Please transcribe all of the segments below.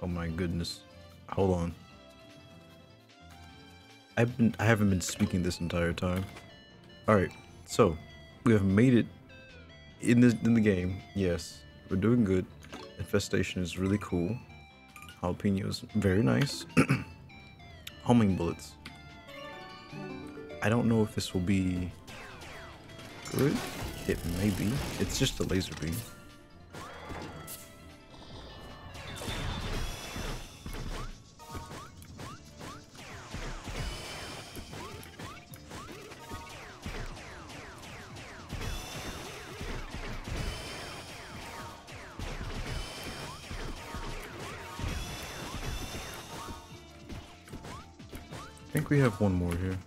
Oh my goodness. Hold on. I've been I haven't been speaking this entire time. Alright, so we have made it in the in the game. Yes. We're doing good. Infestation is really cool. Jalapenos, very nice. Homing bullets. I don't know if this will be good. It may be. It's just a laser beam. I think we have one more here.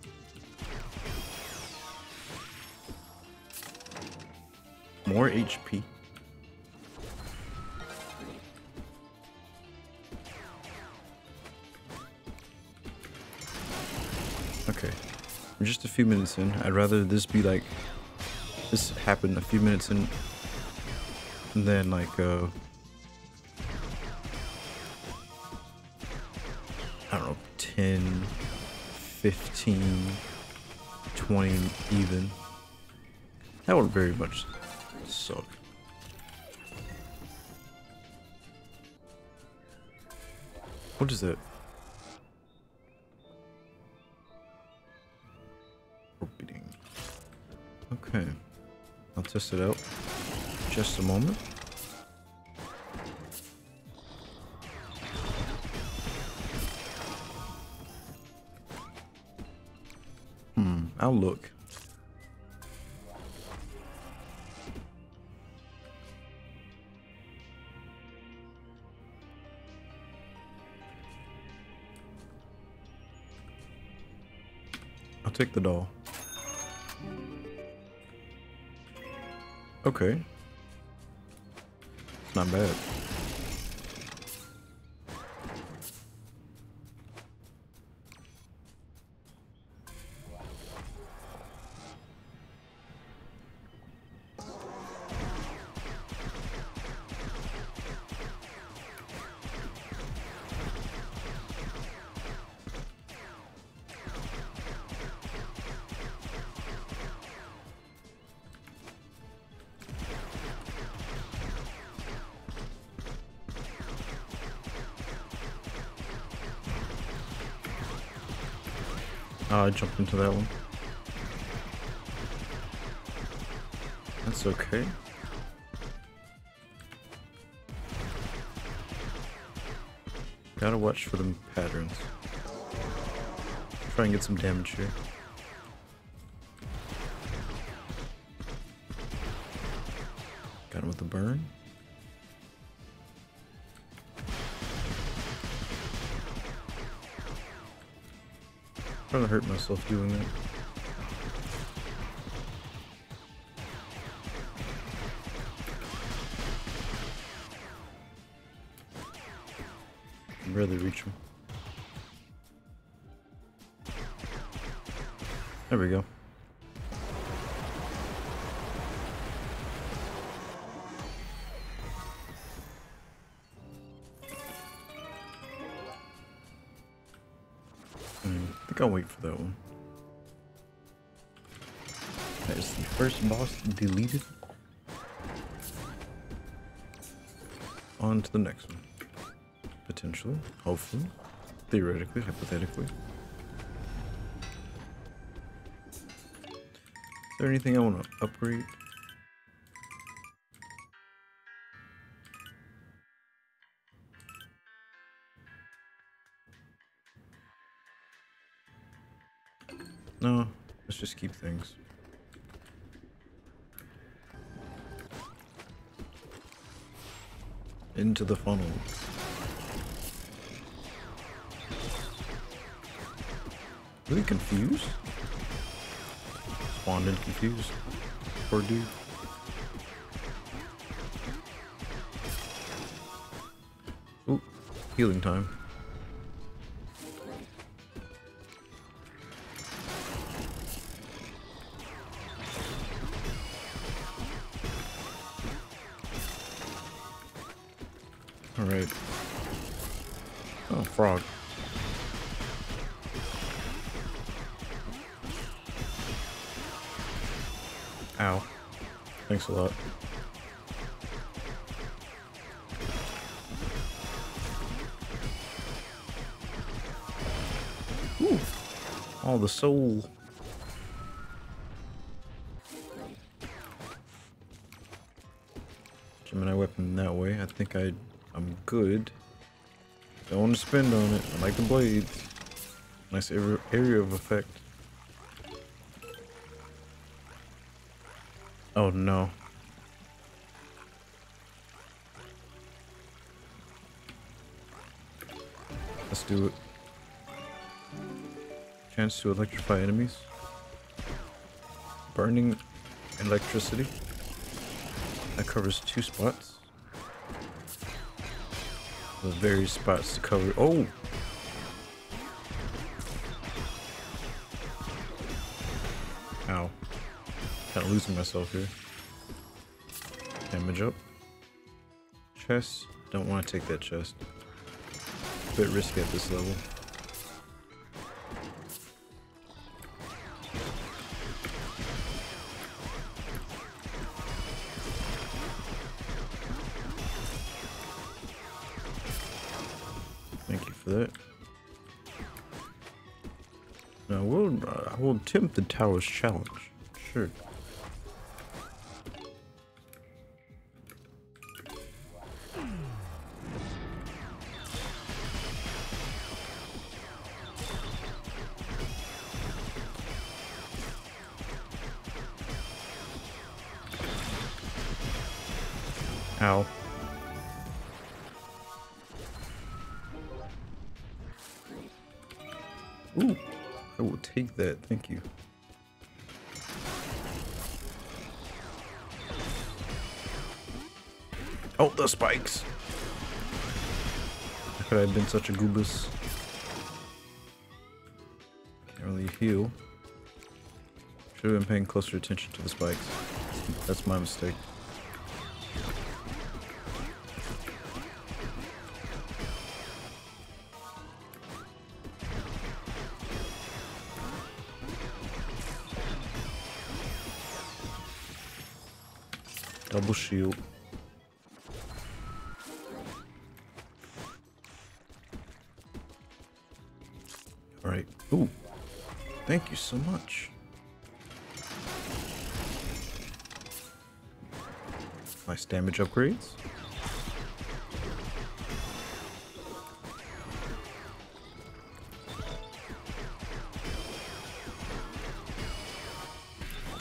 More HP. Okay. We're just a few minutes in. I'd rather this be like this happen a few minutes in than like uh I don't know, 10, 15, 20 even. That would very much What is it? Orbiting. Okay. I'll test it out. Just a moment. Hmm, I'll look. The doll. Okay. Not bad. Oh, I jumped into that one. That's okay. Gotta watch for the patterns. Try and get some damage here. Trying to hurt myself doing that. I can barely reach him. There we go. Wait for that one. That is the first boss deleted. On to the next one. Potentially, hopefully, theoretically, hypothetically. Is there anything I want to upgrade? No, let's just keep things. Into the funnel. Really confused? Spawned and confused. Poor dude. Ooh, healing time. Frog. Ow. Thanks a lot. Ooh. Oh, the soul. Gemini weapon that way. I think I, I'm good. Don't want to spend on it. I like the blades. Nice area, area of effect. Oh no. Let's do it. Chance to electrify enemies. Burning electricity. That covers two spots. The various spots to cover. Oh! Ow. Kind of losing myself here. Damage up. Chest. Don't want to take that chest. A Bit risky at this level. Will attempt the tower's challenge. Sure. I will take that. Thank you. Oh, the spikes. How could I have been such a goobus? Can't really heal. Should have been paying closer attention to the spikes. That's my mistake. Double shield. Alright. Ooh. Thank you so much. Nice damage upgrades.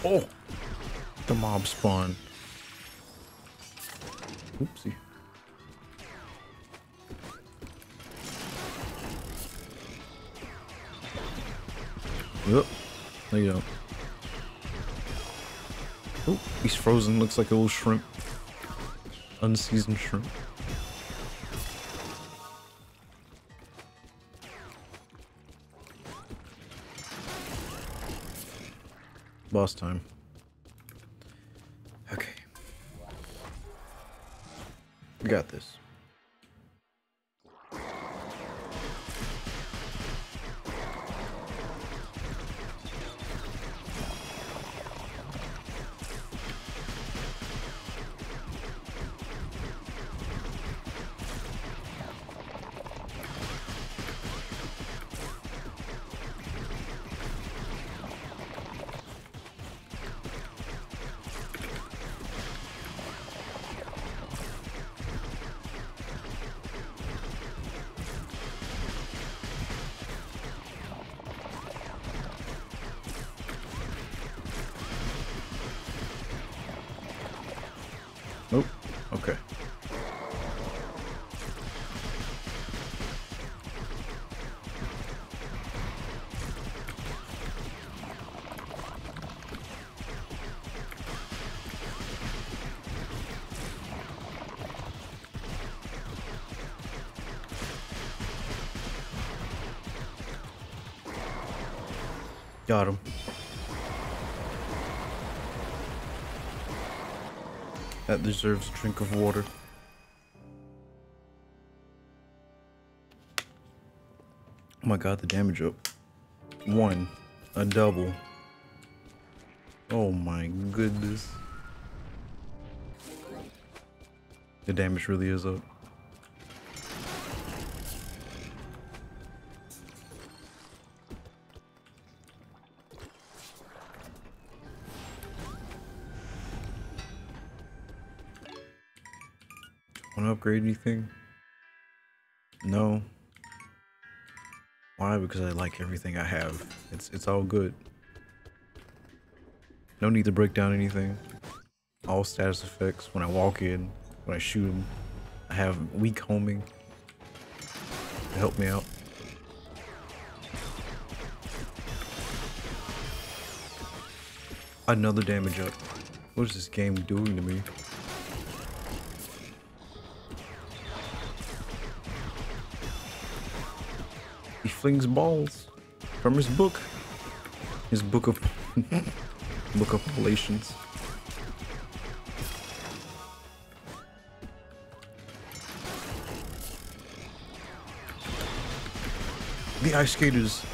Oh! The mob spawn. Oopsie. Yep. There you don't. Oh, he's frozen. Looks like a little shrimp. Unseasoned shrimp. Boss time. Okay. We got this. Okay. Got him. That deserves a drink of water. Oh my god, the damage up. One. A double. Oh my goodness. The damage really is up. Upgrade anything? No. Why? Because I like everything I have. It's it's all good. No need to break down anything. All status effects when I walk in, when I shoot them. I have weak homing to help me out. Another damage up. What is this game doing to me? Flings balls from his book. His book of book of relations. The ice skaters.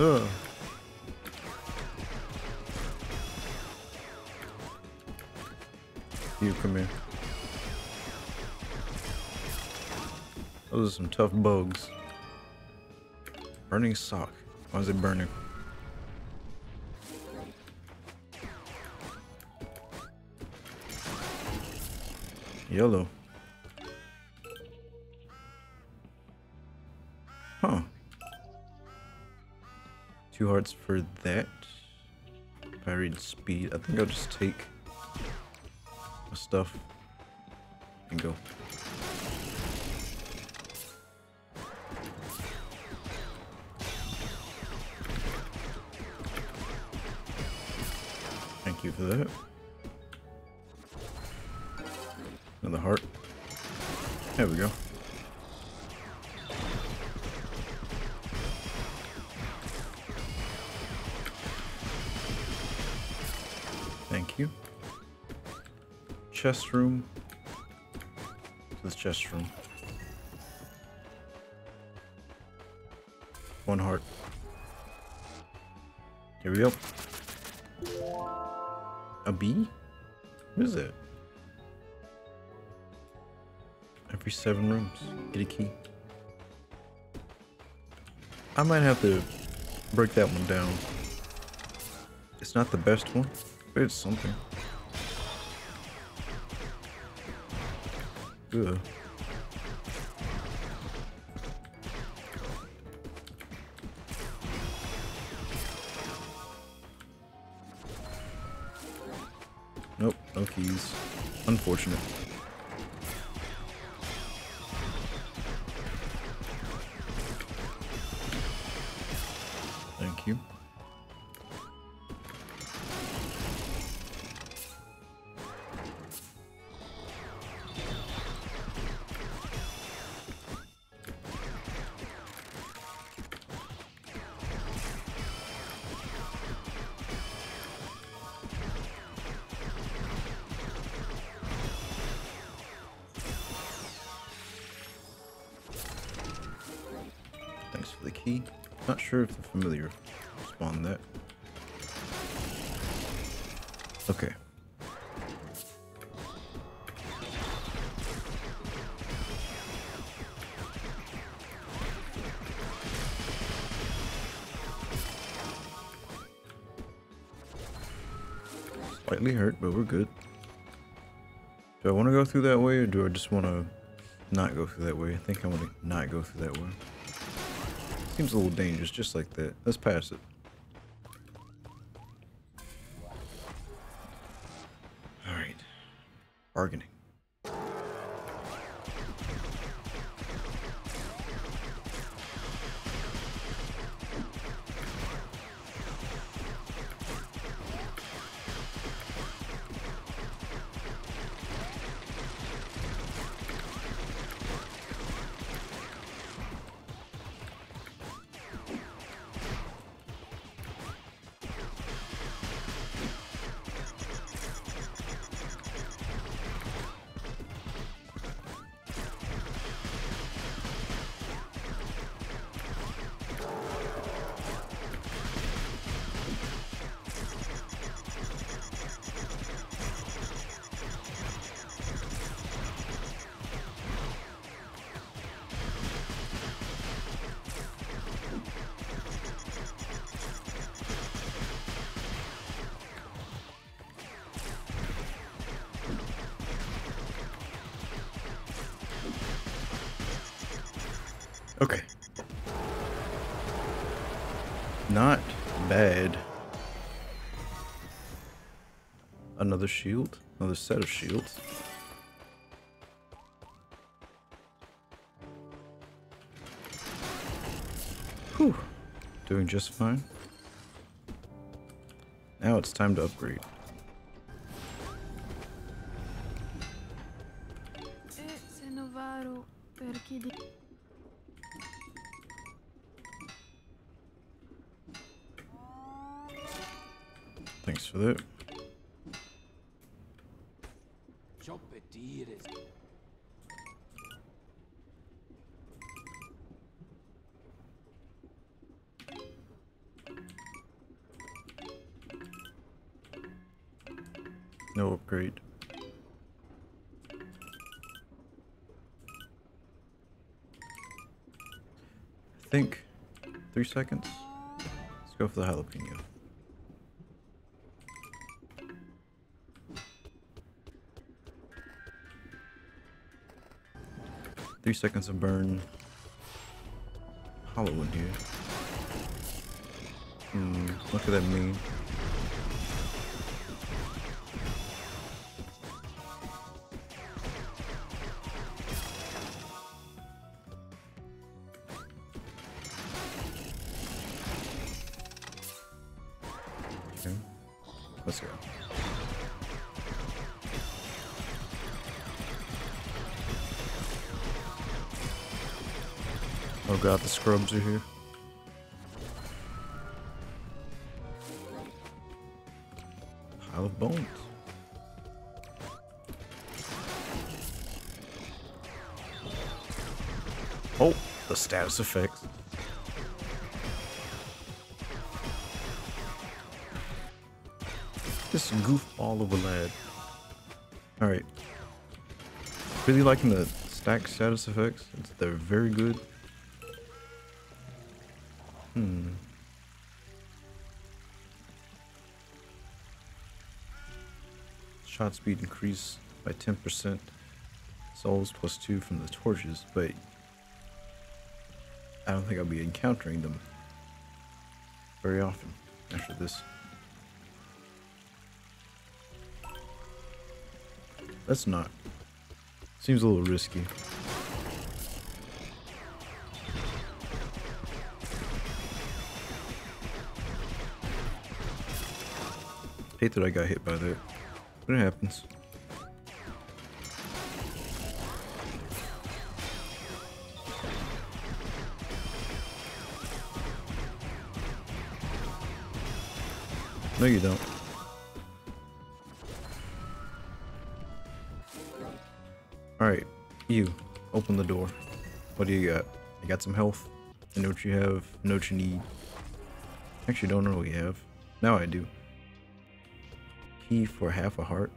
Ugh. You come here. Those are some tough bugs. Burning sock. Why is it burning? Yellow. Huh. Two hearts for that. Varied speed. I think I'll just take my stuff and go. For that. Another heart. There we go. Thank you. Chest room. This chest room. One heart. Here we go. A bee? What is that? Every seven rooms. Get a key. I might have to break that one down. It's not the best one, but it's something. Ugh. Keys. Unfortunate. For. Not sure if the familiar spawned that. Okay. Slightly hurt, but we're good. Do I want to go through that way, or do I just want to not go through that way? I think I want to not go through that way. Seems a little dangerous, just like that. Let's pass it. Alright. Bargaining. Okay. Not bad. Another shield. Another set of shields. Whew. Doing just fine. Now it's time to upgrade. No upgrade. I think three seconds. Let's go for the jalapeno. Three seconds of burn. Hollow in here. Hmm, what could that mean? Okay. Let's go. Oh god, the scrubs are here. Pile of bones. Oh, the status effects. This goofball of a lad. Alright. Really liking the stack status effects. They're very good. Speed increase by 10%. Souls plus 2 from the torches, but I don't think I'll be encountering them very often after this. That's not. Seems a little risky. Hate that I got hit by that. But it happens. No, you don't. Alright, you. Open the door. What do you got? I got some health? I know what you have. I know what you need. Actually, don't know what you have. Now I do. Key for half a heart.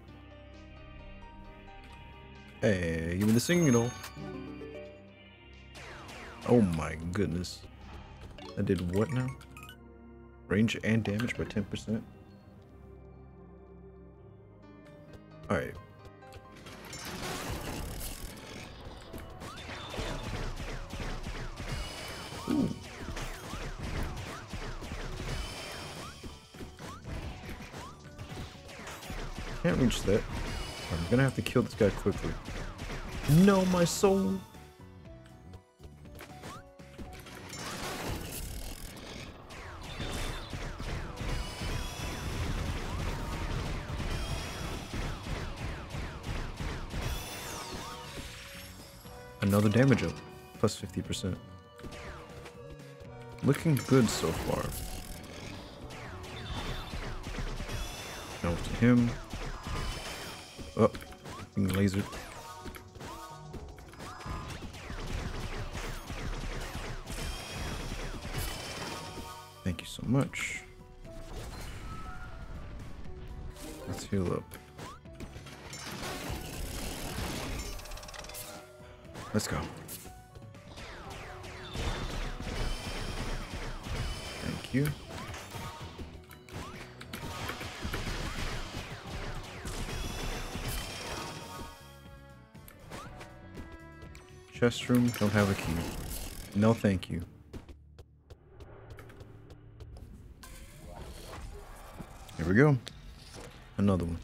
Hey, give me the though. Oh my goodness. I did what now? Range and damage by 10%. Alright. Gonna have to kill this guy quickly. No, my soul! Another damage up, plus 50%. Looking good so far. Now to him. Oh, being lasered. Thank you so much. Let's heal up. Let's go. Thank you. Chest room, don't have a key. No, thank you. Here we go. Another one.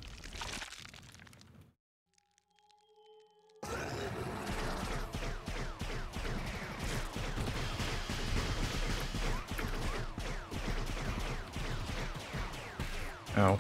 Ow.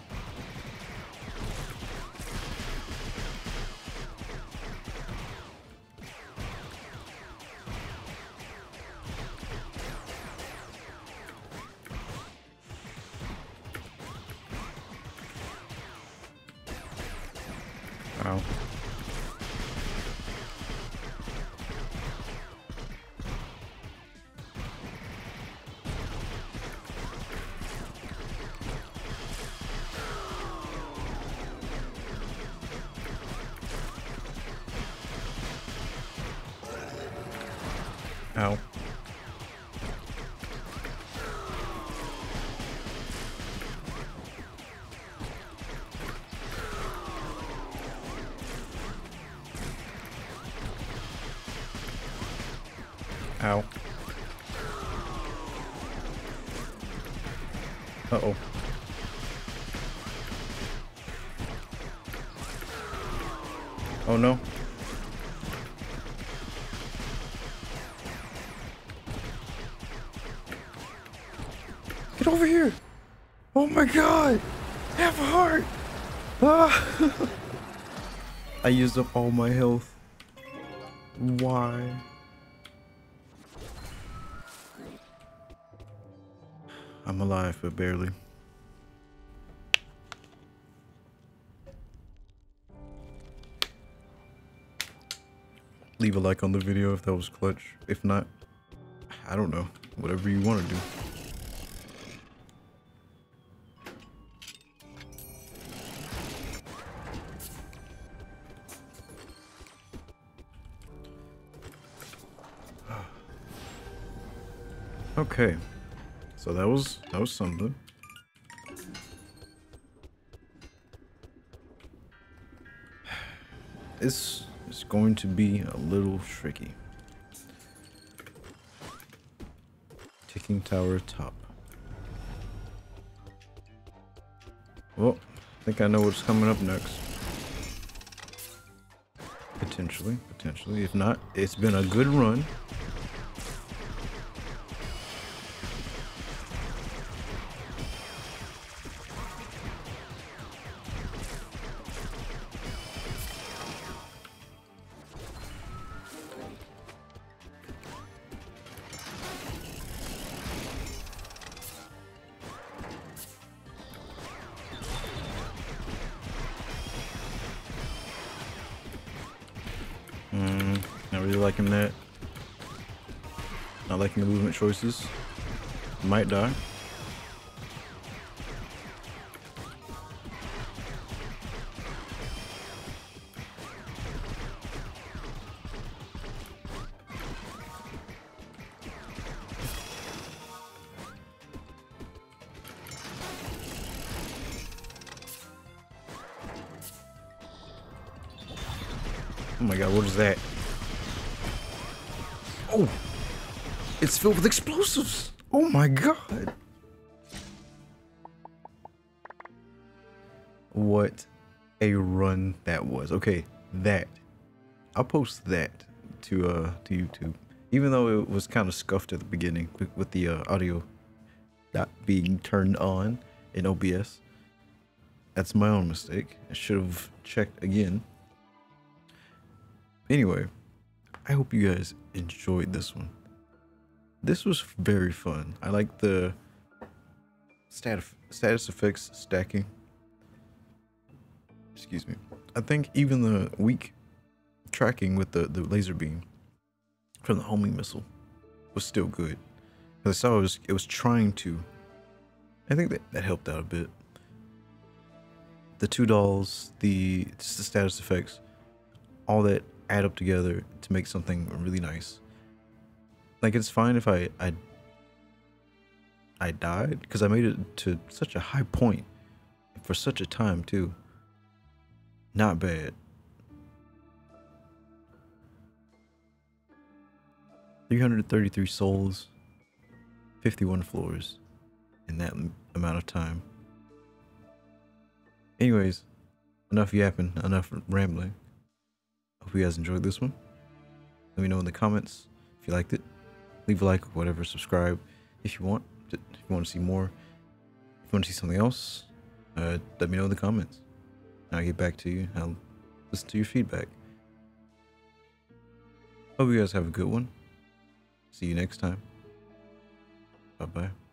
Ow. Uh-oh. Oh no. Get over here! Oh my god! Have a heart! Ah! I used up all my health. Why? I'm but barely. Leave a like on the video if that was clutch. If not, I don't know. Whatever you want to do. Okay. So that was that was something. This is going to be a little tricky. Ticking tower top. Well, I think I know what's coming up next. Potentially, potentially. If not, it's been a good run. Liking that. Not liking the movement choices. Might die. Filled with explosives! Oh my god! What a run that was. Okay, that. I'll post that to uh to YouTube. Even though it was kind of scuffed at the beginning with, the uh, audio not being turned on in OBS. That's my own mistake. I should have checked again. Anyway, I hope you guys enjoyed this one. This was very fun. I like the stat status effects stacking. Excuse me. I think even the weak tracking with the, the laser beam from the homing missile was still good. I saw it was it was trying to. I think that, that helped out a bit. The two dolls, the the status effects, all that add up together to make something really nice. Like it's fine if I I I died because I made it to such a high point for such a time too. Not bad. 333 souls, 51 floors in that amount of time. Anyways, enough yapping, enough rambling. Hope you guys enjoyed this one. Let me know in the comments if you liked it. Leave a like, whatever, subscribe if you want. If you want to see more, if you want to see something else, uh, let me know in the comments. I'll get back to you. I'll listen to your feedback. Hope you guys have a good one. See you next time. Bye bye.